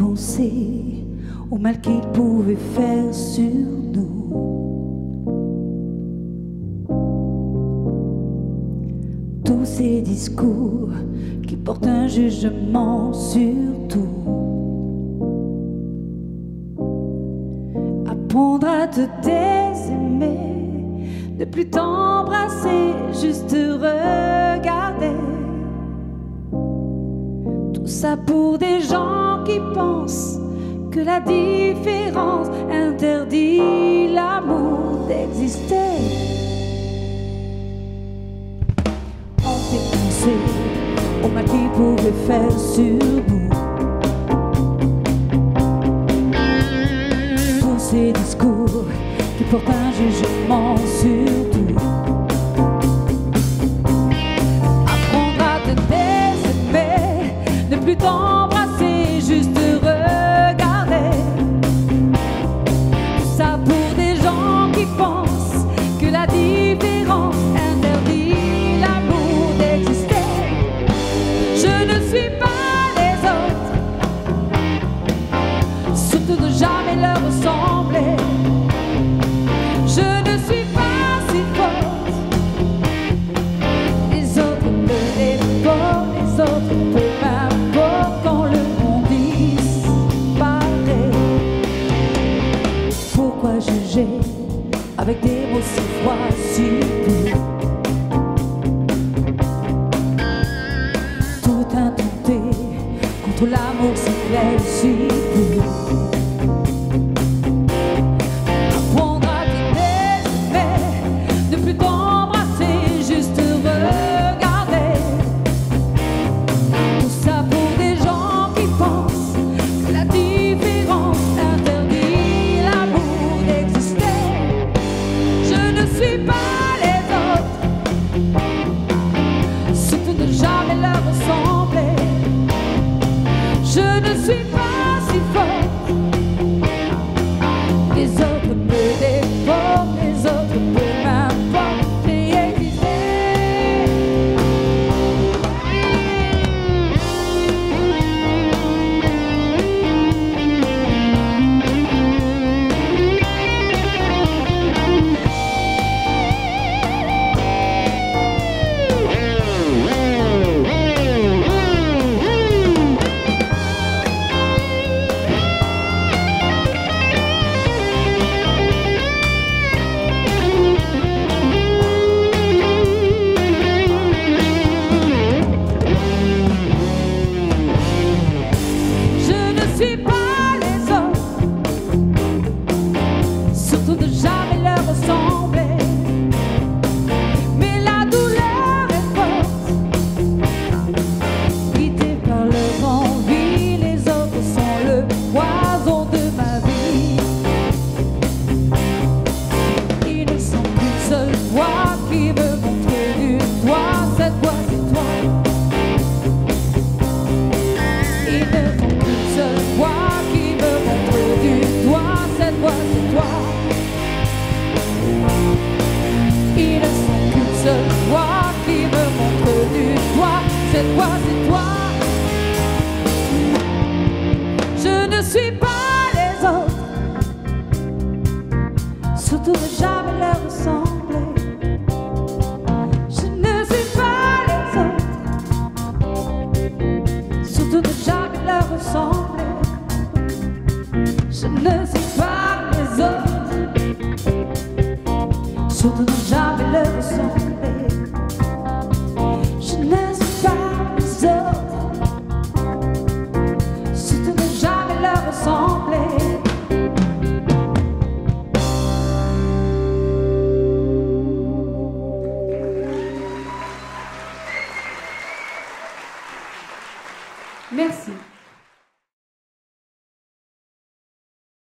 penser au mal qu'il pouvait faire sur nous? Tous ces discours qui portent un jugement sur tout. Apprendre à te désaimer, ne plus t'embrasser, juste te regarder. Ça pour des gens qui pensent que la différence interdit l'amour d'exister. On qu'il pouvait faire sur nous. Avec des mots si froids, si Tout intenté contre l'amour si clair, si pur. Je Cette voix, c'est toi. Je ne suis pas les autres, surtout ne jamais leur ressembler. Je ne suis pas les autres surtout ne jamais leur ressembler. Je ne suis pas les autres, surtout ne jamais leur ressembler. versículo.